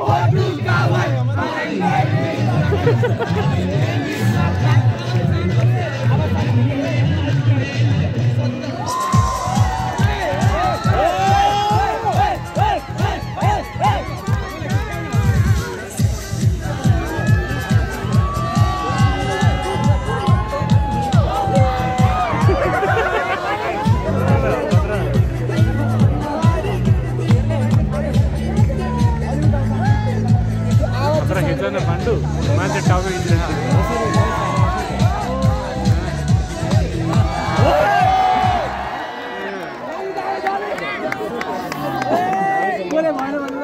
What? हुन्छ नि मान्छे टाउको हिँड्दैन भएन भने